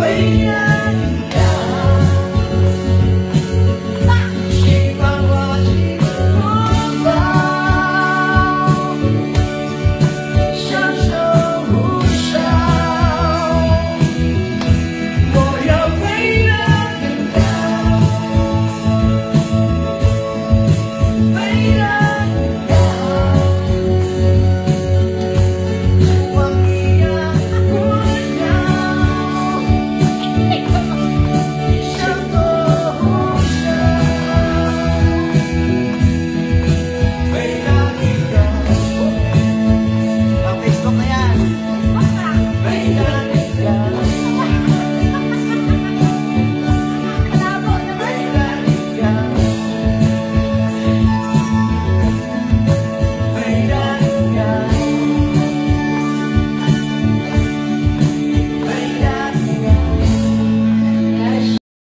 Maria.